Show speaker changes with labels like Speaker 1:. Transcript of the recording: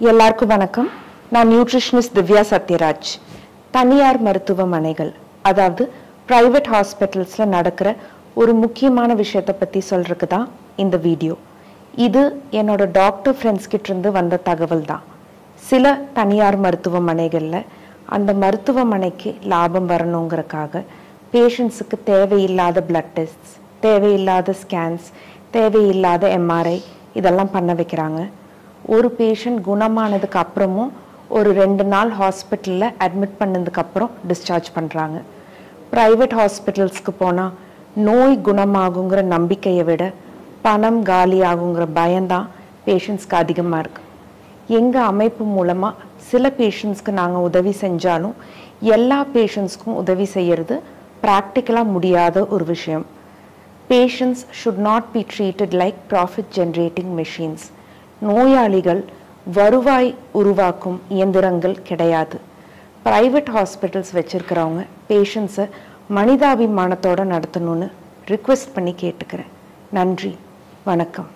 Speaker 1: எல்லாருக்கும் வணக்கம். நான் நியூட்ரிஷனிஸ்ட் திவ்யா சத்யராஜ். தனியார் மருத்துவமனைகள் அதாவது பிரைவேட் ஹாஸ்பிட்டல்ஸில் நடக்கிற ஒரு முக்கியமான விஷயத்தை பற்றி சொல்கிறதுக்கு தான் இந்த வீடியோ இது என்னோட டாக்டர் ஃப்ரெண்ட்ஸ் கிட்டிருந்து வந்த தகவல் தான். சில தனியார் மருத்துவமனைகளில் அந்த மருத்துவமனைக்கு லாபம் வரணுங்கிறக்காக பேஷண்ட்ஸுக்கு தேவையில்லாத பிளட் டெஸ்ட்ஸ் தேவையில்லாத ஸ்கேன்ஸ் தேவையில்லாத எம்ஆர்ஐ இதெல்லாம் பண்ண வைக்கிறாங்க. ஒரு பேஷண்ட் குணமானதுக்கு அப்புறமும் ஒரு ரெண்டு நாள் ஹாஸ்பிட்டலில் அட்மிட் பண்ணதுக்கப்புறம் டிஸ்சார்ஜ் பண்ணுறாங்க ப்ரைவேட் ஹாஸ்பிட்டல்ஸ்க்கு போனால் நோய் குணமாகுங்கிற நம்பிக்கையை விட பணம் காலி ஆகுங்கிற பயம்தான் பேஷண்ட்ஸ்க்கு அதிகமாக இருக்குது எங்கள் அமைப்பு மூலமாக சில பேஷண்ட்ஸ்க்கு நாங்கள் உதவி செஞ்சாலும் எல்லா பேஷண்ட்ஸ்க்கும் உதவி செய்கிறது ப்ராக்டிக்கலாக முடியாத ஒரு விஷயம். Patients should not be treated like profit generating machines நோயாளிகள் வருவாய் உருவாக்கும் இயந்திரங்கள் கிடையாது. ப்ரைவேட் ஹாஸ்பிட்டல்ஸ் வச்சுருக்கிறவங்க பேஷண்ட்ஸை மனிதாபிமானத்தோடு நடத்தணும்னு ரிக்வெஸ்ட் பண்ணி கேட்டுக்கிறேன். நன்றி. வணக்கம்.